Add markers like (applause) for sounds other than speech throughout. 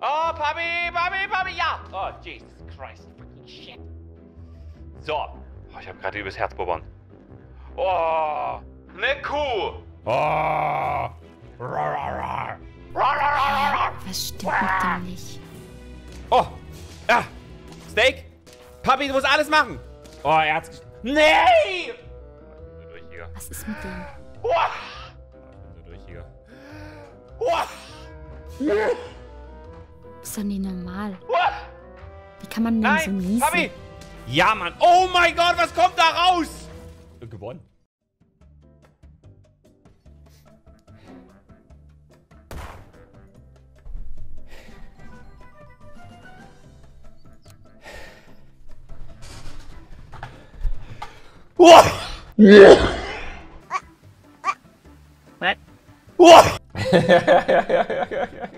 Oh, Papi, Papi, Papi, ja. Oh, Jesus Christ. Fucking shit. So. Oh, ich habe gerade übers Herz bobbern. Oh, eine Kuh. Oh. Was stimmt mit dem nicht? Oh. Ja. Steak. Papi, du musst alles machen. Oh, er hat's. Nee! Was ist mit dem? Oh. So durch hier. Oh. Doch nicht normal. Oh. Wie kann man denn so Nein, niesen? Papi! Ja, Mann. Oh mein Gott, was kommt da raus? Gewonnen. What? What? What? What? (laughs) (laughs)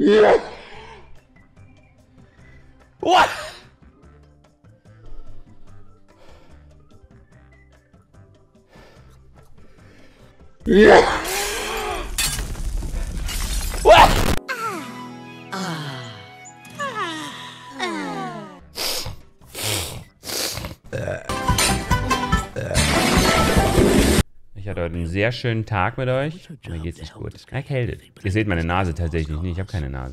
Yeah. What? Yeah. What? Ah. Ah. Ah. Uh. Hatte heute einen sehr schönen Tag mit euch. Mir geht's nicht gut. Erkältet. Ihr seht meine Nase tatsächlich nicht. Ich habe keine Nase.